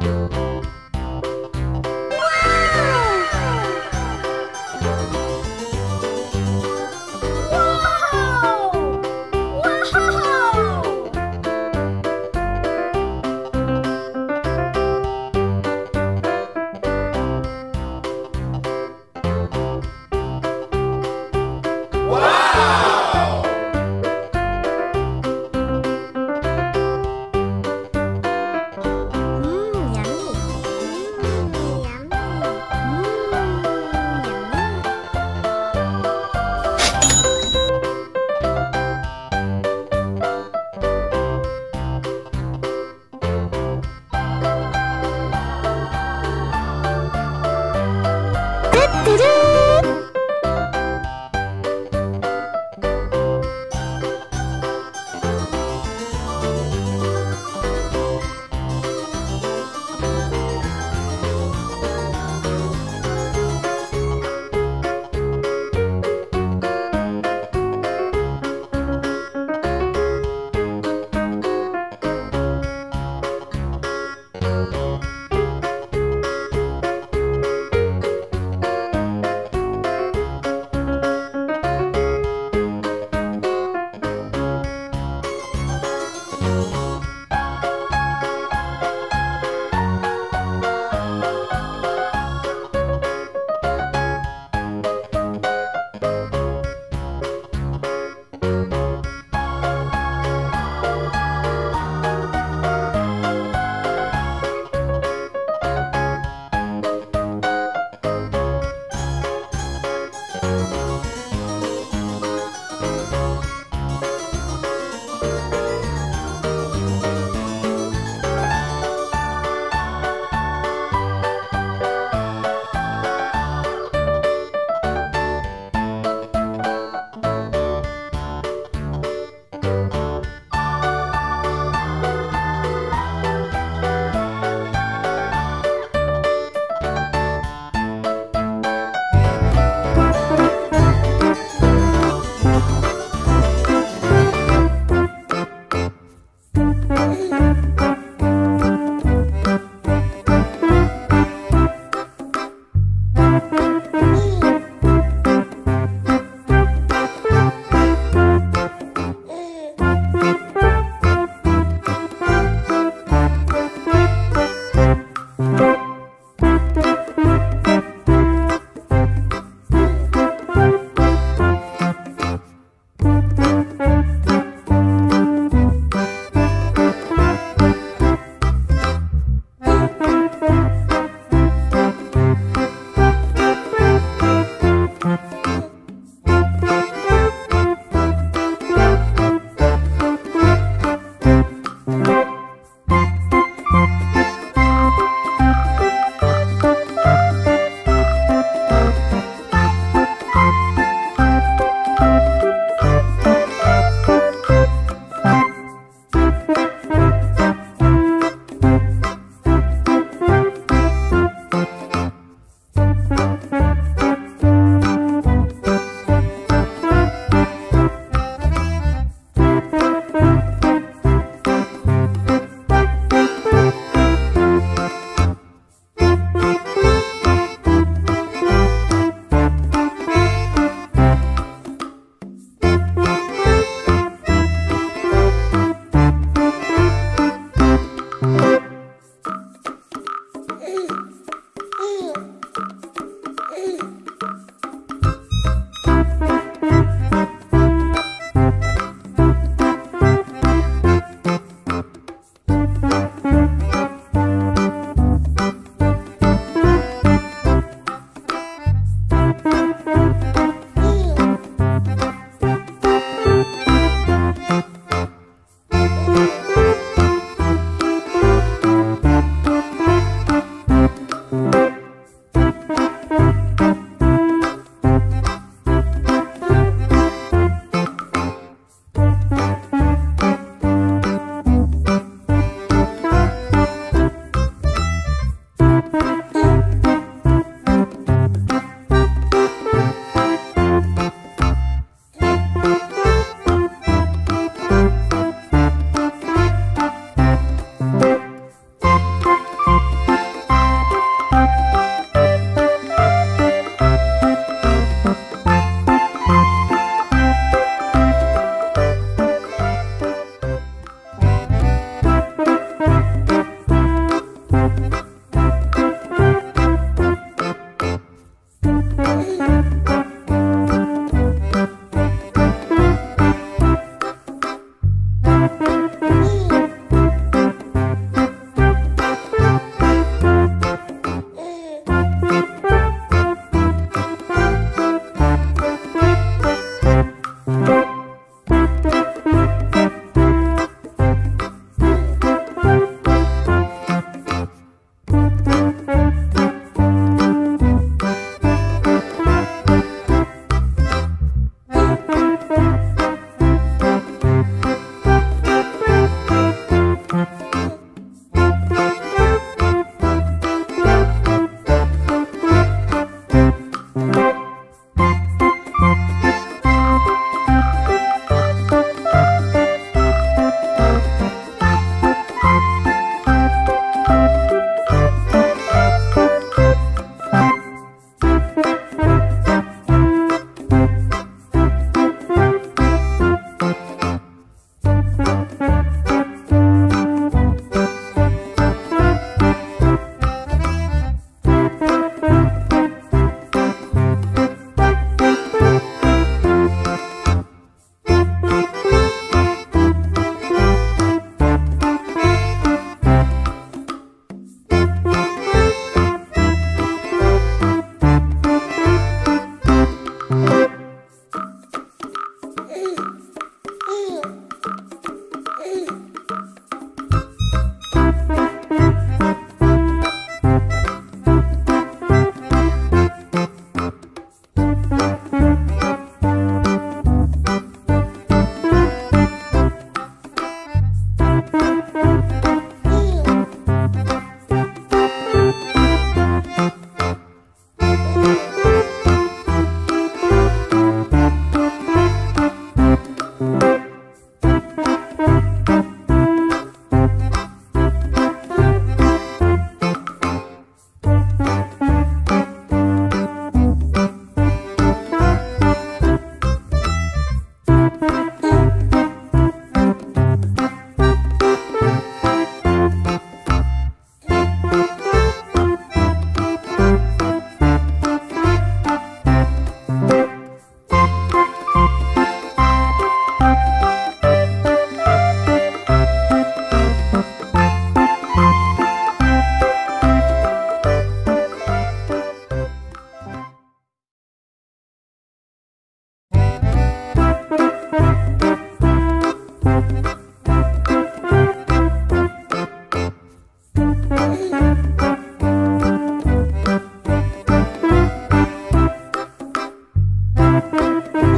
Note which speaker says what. Speaker 1: Thank you. 뚜뚜뚜뚜 Música Thank you.